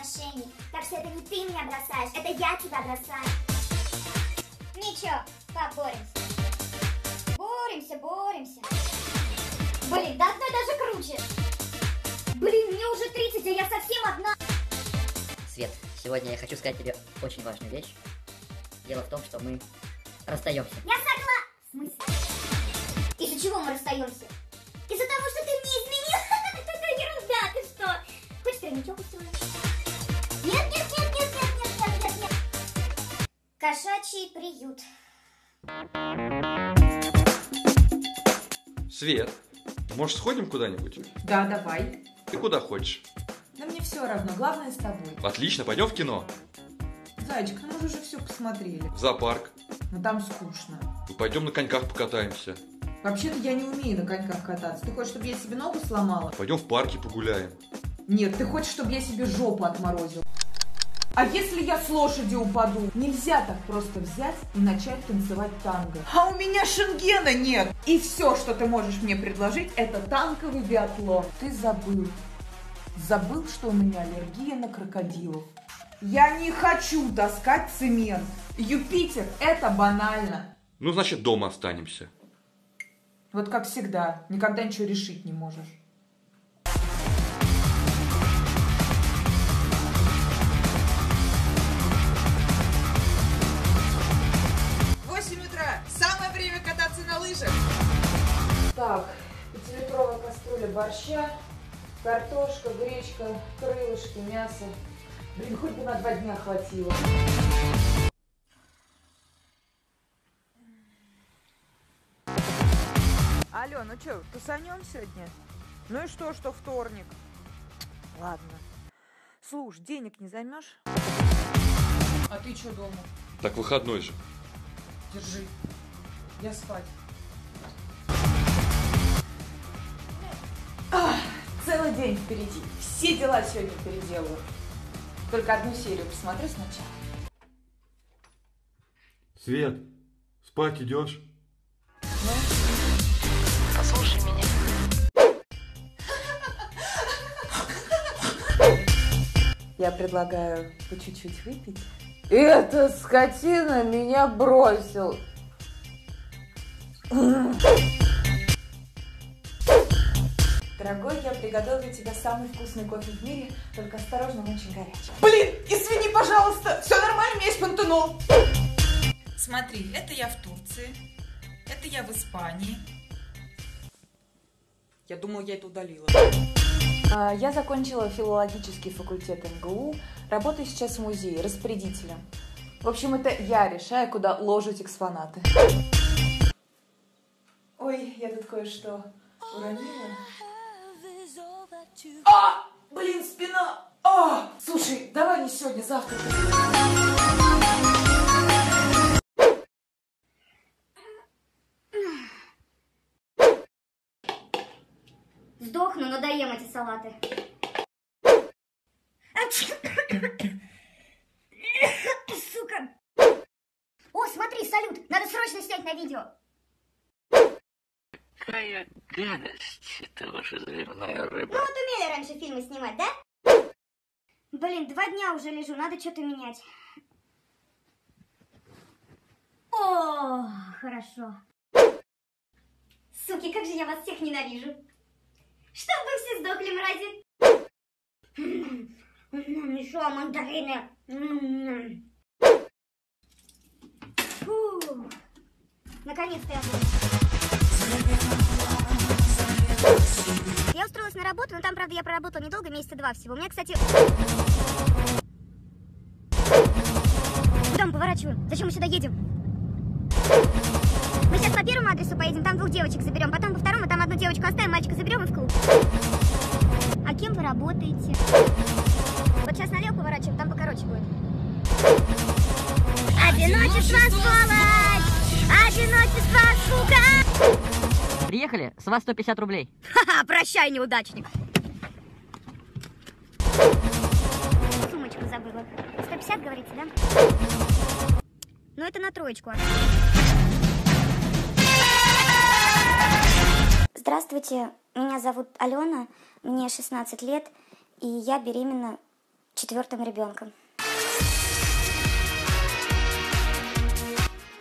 отношений. Так что это не ты меня бросаешь, это я тебя бросаю. Ничего, поборемся. Боремся, боремся. Блин, да одной даже круче. Блин, мне уже 30, а я совсем одна. Свет, сегодня я хочу сказать тебе очень важную вещь. Дело в том, что мы расстаемся. Я согласна. В смысле? Из-за чего мы расстаемся? Из-за того, что Хочешь тройничок устроим? Нет, нет, нет, нет, нет, нет, нет, нет, нет. Кошачий приют. Свет, может сходим куда-нибудь? Да, давай. Ты куда хочешь? Да мне все равно, главное с тобой. Отлично, пойдем в кино. Зайчик, ну мы же уже все посмотрели. В зоопарк. Но там скучно. Ну, пойдем на коньках покатаемся. Вообще-то я не умею на коньках кататься. Ты хочешь, чтобы я себе ногу сломала? Пойдем в парке погуляем. Нет, ты хочешь, чтобы я себе жопу отморозил? А если я с лошади упаду? Нельзя так просто взять и начать танцевать танго. А у меня шенгена нет. И все, что ты можешь мне предложить, это танковый биатлон. Ты забыл. Забыл, что у меня аллергия на крокодилов. Я не хочу таскать цемент. Юпитер, это банально. Ну, значит, дома останемся. Вот как всегда, никогда ничего решить не можешь. Так, пятилитровая кастрюля борща, картошка, гречка, крылышки, мясо. Блин, хоть бы на два дня хватило. Алло, ну что, тусанем сегодня? Ну и что, что вторник? Ладно. Слушай, денег не займешь? А ты что дома? Так выходной же. Держи. Я спать. Целый день впереди. Все дела сегодня переделаю. Только одну серию посмотрю сначала. Свет, спать идешь? Послушай меня. Я предлагаю по чуть-чуть выпить. Эта скотина меня бросил. Дорогой, я приготовила для тебя самый вкусный кофе в мире, только осторожно, он очень горячий. Блин, извини, пожалуйста, все нормально, есть пантенол. Смотри, это я в Турции, это я в Испании. Я думала, я это удалила. А, Я закончила филологический факультет МГУ, работаю сейчас в музее распорядителем. В общем, это я решаю, куда ложить экспонаты. Ой, я тут кое-что уронила. А! Блин, спина! А! Слушай, давай не сегодня, завтра. Сдохну, но доем эти салаты. Сука! О, смотри, салют! Надо срочно снять на видео. Какая гадость, это ваша заливная Ну рыба. вот умели раньше фильмы снимать, да? Блин, два дня уже лежу, надо что-то менять. О, хорошо. Суки, как же я вас всех ненавижу. Чтоб вы все сдохли, мрази. Еще мандарины. Фу. Наконец-то я буду. Я устроилась на работу, но там, правда, я проработала недолго, месяца два всего. У меня, кстати... Куда мы поворачиваем? Зачем мы сюда едем? Мы сейчас по первому адресу поедем, там двух девочек заберем. Потом по второму, там одну девочку оставим, мальчика заберем и в клуб. А кем вы работаете? Вот сейчас налево поворачиваем, там покороче будет. Одиночество, сволочь! Одиночество, сука! Приехали, с вас 150 рублей. Ха-ха, прощай, неудачник. Сумочку забыла. 150, говорите, да? Ну, это на троечку. Здравствуйте, меня зовут Алена, мне 16 лет, и я беременна четвертым ребенком.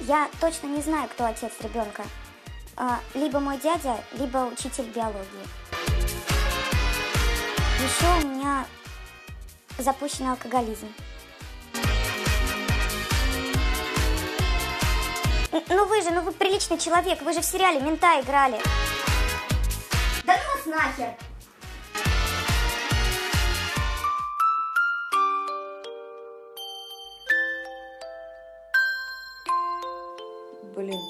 Я точно не знаю, кто отец ребенка. А, либо мой дядя, либо учитель биологии. Еще у меня запущенный алкоголизм. Ну вы же, ну вы приличный человек, вы же в сериале мента играли. Да ну вас нахер!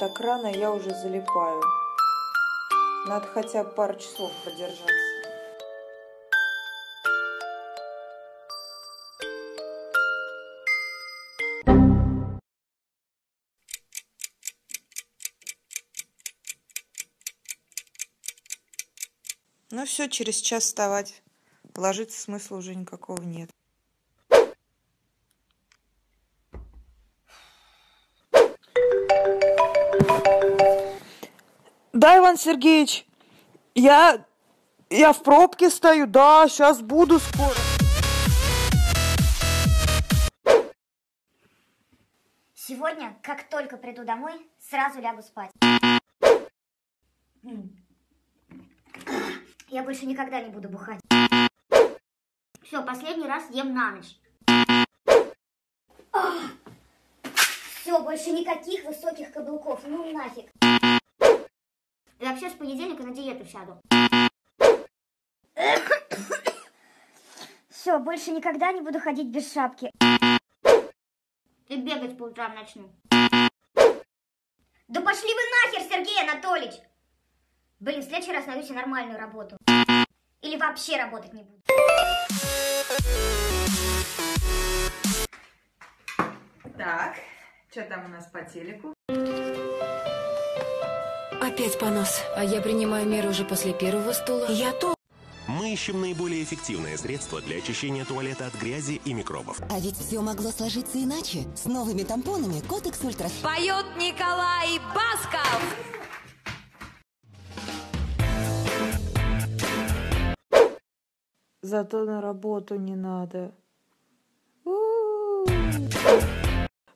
Так рано я уже залипаю. Надо хотя бы пару часов продержаться. Ну все, через час вставать. Ложиться смысла уже никакого нет. Да, Иван Сергеевич, я, я в пробке стою, да, сейчас буду скоро. Сегодня, как только приду домой, сразу лягу спать. Я больше никогда не буду бухать. Все, последний раз ем на ночь. Все, больше никаких высоких каблуков. Ну нафиг. Вообще с понедельника на диету сяду. Все, больше никогда не буду ходить без шапки. И бегать по утрам начну. Да пошли вы нахер, Сергей Анатольевич! Блин, в следующий раз найду себе нормальную работу. Или вообще работать не буду. Так, что там у нас по телеку? Опять понос. А я принимаю меры уже после первого стула. Я то. Мы ищем наиболее эффективное средство для очищения туалета от грязи и микробов. А ведь все могло сложиться иначе. С новыми тампонами Котекс Ультра. Поет Николай Басков. Зато на работу не надо. У-у-у.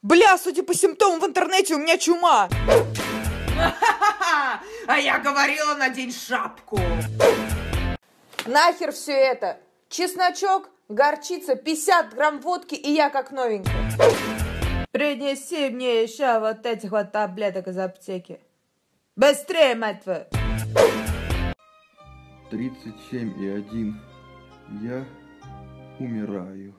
Бля, судя по симптомам в интернете, у меня чума. А я говорила, надень шапку. Нахер все это. Чесночок, горчица, 50 грамм водки, и я как новенькая. Принеси мне еще вот этих вот таблеток из аптеки. Быстрее, мать твою. 37 и 1. Я умираю.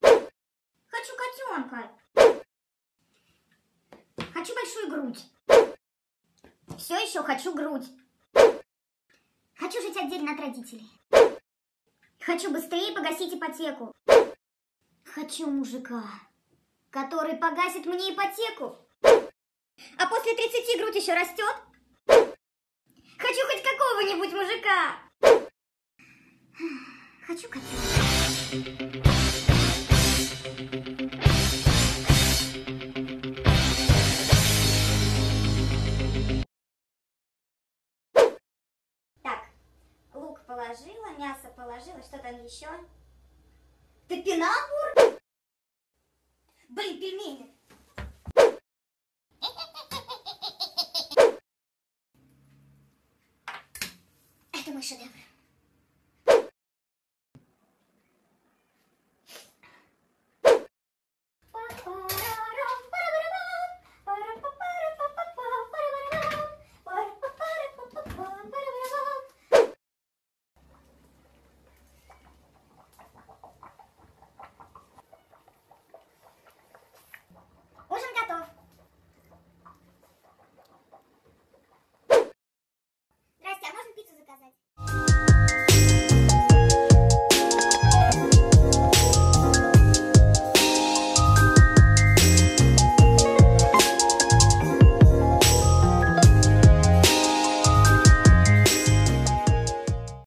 Хочу котенка. Хочу большую грудь. Все еще хочу грудь. Хочу жить отдельно от родителей. Хочу быстрее погасить ипотеку. Хочу мужика, который погасит мне ипотеку. А после 30 грудь еще растет. Хочу хоть какого-нибудь мужика. Хочу котенка. Там еще? Топинамбур? Блин, пельмени. Это мой шедевр.